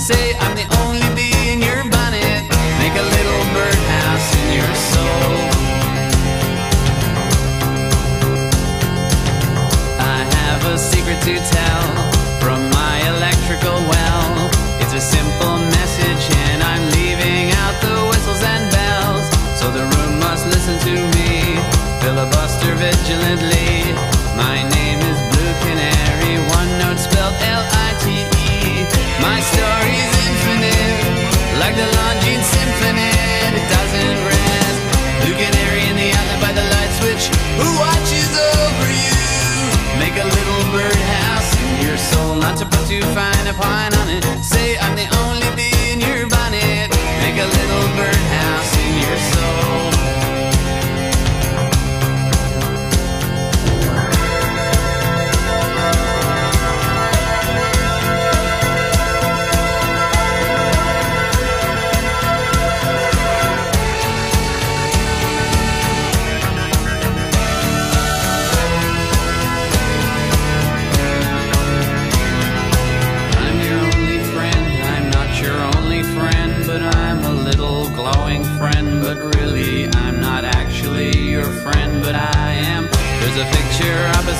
Say I'm the only bee in your bonnet. Make a little birdhouse in your soul. I have a secret to tell from my electrical well. It's a simple message, and I'm leaving out the whistles and bells. So the room must listen to me, filibuster vigilantly. My name is Blue Canary, one note spelled L I T E. My story. Not to put too fine a point on it. Say I'm the only bee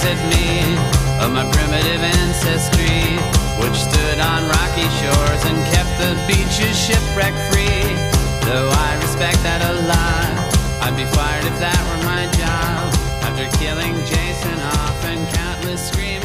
at me of my primitive ancestry, which stood on rocky shores and kept the beaches shipwreck free. Though I respect that a lot, I'd be fired if that were my job. After killing Jason off and countless screams.